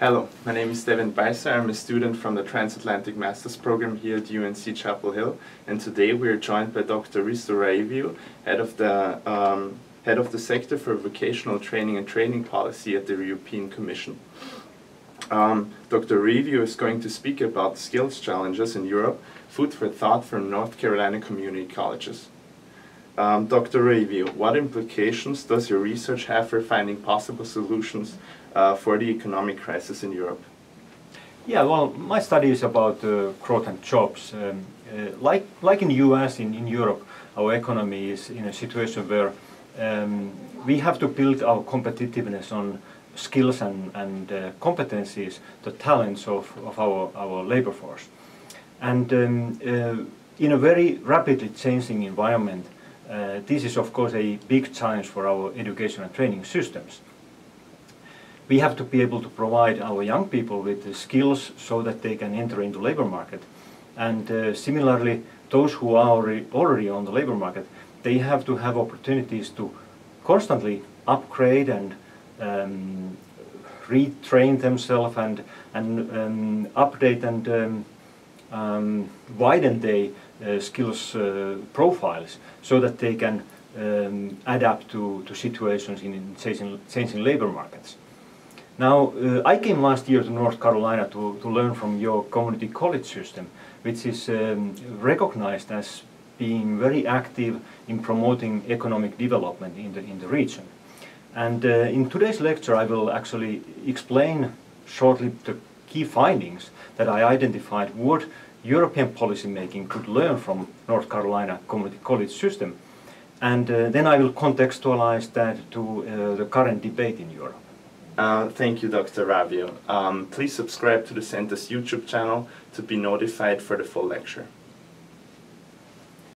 Hello, my name is Devin Bicer. I'm a student from the Transatlantic Masters Program here at UNC Chapel Hill, and today we are joined by Dr. Risto Raivio, head of the um, head of the sector for vocational training and training policy at the European Commission. Um, Dr. Raivio is going to speak about skills challenges in Europe, food for thought from North Carolina community colleges. Um, Dr. Raivio, what implications does your research have for finding possible solutions uh, for the economic crisis in Europe? Yeah, well, my study is about uh, growth and jobs. Um, uh, like, like in the US, in, in Europe, our economy is in a situation where um, we have to build our competitiveness on skills and, and uh, competencies, the talents of, of our, our labor force. And um, uh, in a very rapidly changing environment, uh, this is of course a big challenge for our education and training systems. We have to be able to provide our young people with the skills so that they can enter into the labor market. And uh, similarly, those who are already, already on the labor market, they have to have opportunities to constantly upgrade and um, retrain themselves and, and um, update and um, um widen their uh, skills uh, profiles so that they can um, adapt to, to situations in, in changing, changing labor markets. Now, uh, I came last year to North Carolina to, to learn from your community college system, which is um, recognized as being very active in promoting economic development in the, in the region. And uh, in today's lecture I will actually explain shortly the key findings that I identified what European policymaking could learn from North Carolina Community College system. And uh, then I will contextualize that to uh, the current debate in Europe. Uh, thank you, Dr. Raivio. Um, please subscribe to the Center's YouTube channel to be notified for the full lecture.